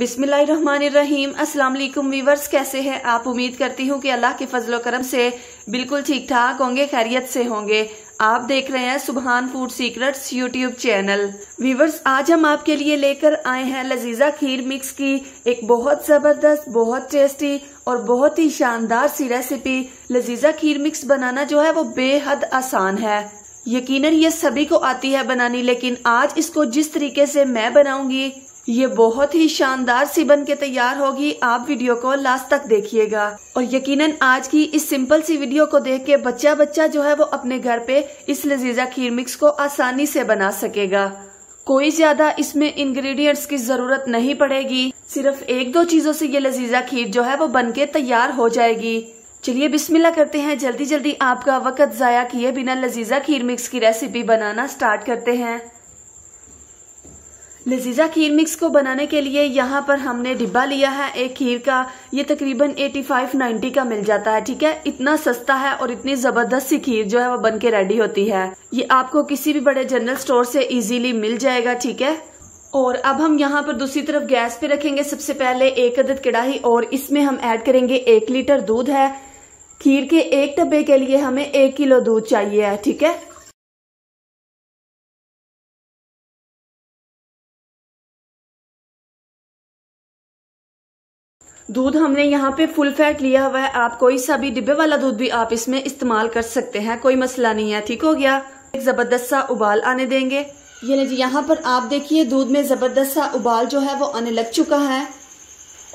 बिस्मिल्लाहिर्रहमानिर्रहीम। अस्सलाम वालेकुम वीवर्स कैसे हैं आप? उम्मीद करती हूँ कि अल्लाह के फजलो करम से बिल्कुल ठीक ठाक होंगे, खैरियत से होंगे। आप देख रहे हैं Subhan food secrets YouTube channel. Viewers आज हम आपके लिए लेकर आए हैं लजीजा खीर मिक्स की एक बहुत ज़बरदस्त, बहुत टेस्टी और बहुत ही शानदार सी रेसिपी। लजीजा खीर मिक्स बनाना जो है वो बेहद आसान है। यकीनन ये सभी को आती है बनानी, लेकिन आज इसको जिस तरीके से मैं बनाऊँगी ये बहुत ही शानदार सी बन के तैयार होगी। आप वीडियो को लास्ट तक देखिएगा। और यकीनन आज की इस सिंपल सी वीडियो को देख के बच्चा बच्चा जो है वो अपने घर पे इस लजीजा खीर मिक्स को आसानी से बना सकेगा। कोई ज़्यादा इसमें इंग्रेडिएंट्स की ज़रूरत नहीं पड़ेगी। सिर्फ़ एक दो चीज़ों से ये लजीजा खीर जो है वो बन के तैयार हो जाएगी। चलिए बिस्मिल्लाह करते हैं। जल्दी जल्दी आपका वक्त जाया किए बिना लजीजा खीर मिक्स की रेसिपी बनाना स्टार्ट करते हैं। लजीजा खीर मिक्स को बनाने के लिए यहाँ पर हमने डिब्बा लिया है। एक खीर का, ये तकरीबन 85-90 का मिल जाता है, ठीक है? इतना सस्ता है और इतनी ज़बरदस्त सी खीर जो है वो बन के रेडी होती है। ये आपको किसी भी बड़े जनरल स्टोर से इजीली मिल जाएगा, ठीक है? और अब हम यहाँ पर दूसरी तरफ़ गैस पे रखेंगे सबसे पहले एक अदद कड़ाही और इसमें हम ऐड करेंगे एक लीटर दूध है। खीर के एक डब्बे के लिए हमें एक किलो दूध चाहिए ठीक है? दूध हमने यहाँ पे फुल फैट लिया हुआ है। आप कोई सा भी डिब्बे वाला दूध भी आप इसमें इस्तेमाल कर सकते हैं। कोई मसला नहीं है। ठीक हो गया? एक ज़बरदस्त सा उबाल आने देंगे। ये जी, यहाँ पर आप देखिए, दूध में ज़बरदस्त सा उबाल जो है वो आने लग चुका है।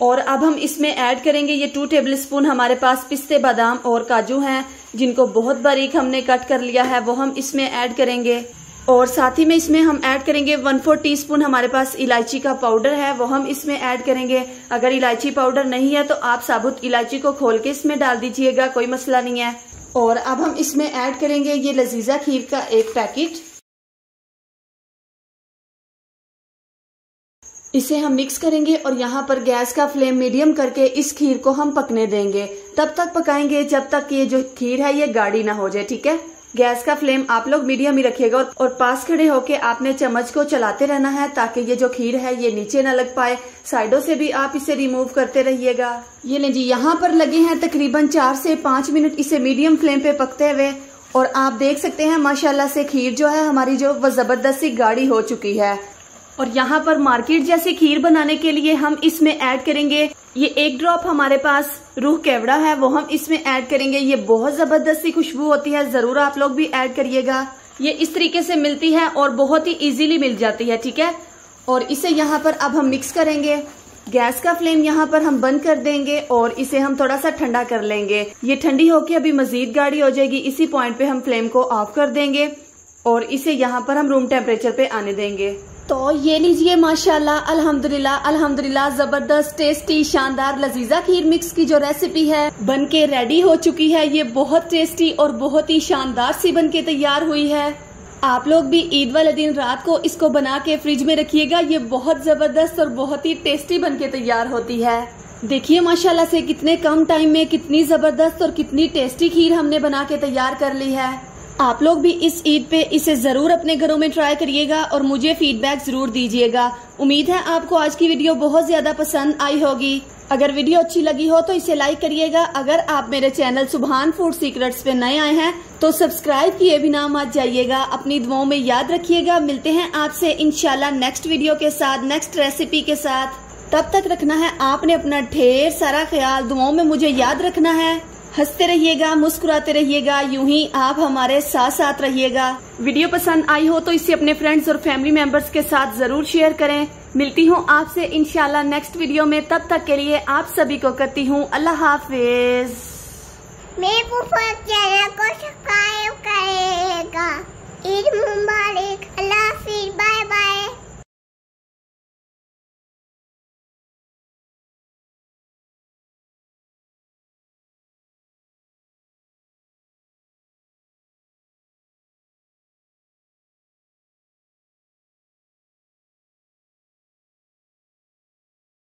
और अब हम इसमें ऐड करेंगे ये टू टेबल स्पून हमारे पास पिस्ते, बादाम और काजू हैं, जिनको बहुत बारीक हमने कट कर लिया है। वो हम इसमें ऐड करेंगे। और साथ ही में इसमें हम ऐड करेंगे वन फोर टी हमारे पास इलायची का पाउडर है, वो हम इसमें ऐड करेंगे। अगर इलायची पाउडर नहीं है तो आप साबुत इलायची को खोल के इसमें डाल दीजिएगा, कोई मसला नहीं है। और अब हम इसमें ऐड करेंगे ये लजीजा खीर का एक पैकेट। इसे हम मिक्स करेंगे और यहाँ पर गैस का फ्लेम मीडियम करके इस खीर को हम पकने देंगे। तब तक पकाएँगे, जब तक ये जो खीर है, ये गाढ़ी ना हो जाए, ठीक है? गैस का फ्लेम आप लोग मीडियम ही रखिएगा और पास खड़े होके आपने चम्मच को चलाते रहना है ताकि ये जो खीर है ये नीचे ना लग पाए। साइडों से भी आप इसे रिमूव करते रहिएगा। ये लें जी, यहाँ पर लगे हैं तकरीबन चार से पाँच मिनट इसे मीडियम फ्लेम पे पकते हुए और आप देख सकते हैं, माशाल्लाह से खीर जो है हमारी जो वो ज़बरदस्त गाढ़ी हो चुकी है। और यहाँ पर मार्केट जैसी खीर बनाने के लिए हम इसमें ऐड करेंगे ये एक ड्रॉप हमारे पास रूह केवड़ा है, वो हम इसमें ऐड करेंगे। ये बहुत ज़बरदस्त सी खुशबू होती है, ज़रूर आप लोग भी ऐड करिएगा। ये इस तरीके से मिलती है और बहुत ही इजीली मिल जाती है, ठीक है? और इसे यहाँ पर अब हम मिक्स करेंगे। गैस का फ्लेम यहाँ पर हम बंद कर देंगे और इसे हम थोड़ा सा ठंडा कर लेंगे। ये ठंडी होके अभी मजीद गाढ़ी हो जाएगी, इसी पॉइंट पे हम फ्लेम को ऑफ़ कर देंगे और इसे यहाँ पर हम रूम टेम्परेचर पे आने देंगे। तो ये लीजिए, माशाल्लाह, अल्हम्दुलिल्लाह अल्हम्दुलिल्लाह, ज़बरदस्त, टेस्टी, शानदार, लजीजा खीर मिक्स की जो रेसिपी है बन के रेडी हो चुकी है। ये बहुत टेस्टी और बहुत ही शानदार सी बन के तैयार हुई है। आप लोग भी ईद वाले दिन रात को इसको बना के फ्रिज में रखिएगा। ये बहुत ज़बरदस्त और बहुत ही टेस्टी बन के तैयार होती है। देखिए, माशाल्लाह से कितने कम टाइम में कितनी ज़बरदस्त और कितनी टेस्टी खीर हमने बना के तैयार कर ली है। आप लोग भी इस ईद पे इसे ज़रूर अपने घरों में ट्राई करिएगा और मुझे फीडबैक ज़रूर दीजिएगा। उम्मीद है आपको आज की वीडियो बहुत ज़्यादा पसंद आई होगी। अगर वीडियो अच्छी लगी हो तो इसे लाइक करिएगा। अगर आप मेरे चैनल सुबहान फ़ूड सीक्रेट्स पे नए आए हैं तो सब्सक्राइब किए बिना मत जाइएगा। अपनी दुआओं में याद रखिएगा। मिलते हैं आपसे इनशाला नेक्स्ट वीडियो के साथ नेक्स्ट रेसिपी के साथ। तब तक रखना है आपने अपना ढेर सारा ख्याल। दुआओं में मुझे याद रखना है। हँसते रहिएगा, मुस्कुराते रहिएगा, यूँ ही आप हमारे साथ साथ रहिएगा। वीडियो पसंद आई हो तो इसे अपने फ्रेंड्स और फैमिली मेंबर्स के साथ ज़रूर शेयर करें। मिलती हूँ आपसे इनशाला नेक्स्ट वीडियो में। तब तक के लिए आप सभी को करती हूँ अल्लाह हाफिज। को सब्सक्राइब करेगा। ईद मुबारक, अल्लाह